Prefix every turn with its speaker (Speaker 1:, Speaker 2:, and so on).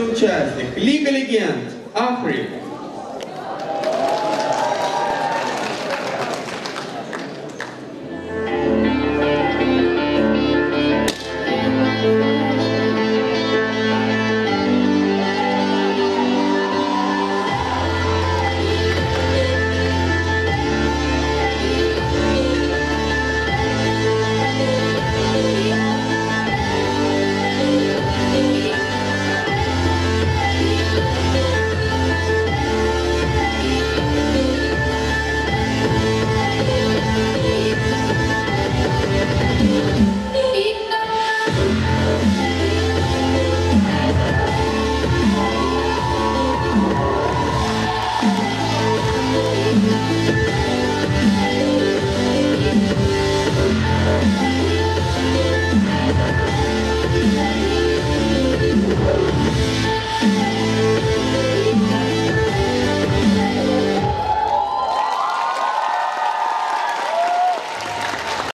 Speaker 1: Участник Лига Легенд Африка.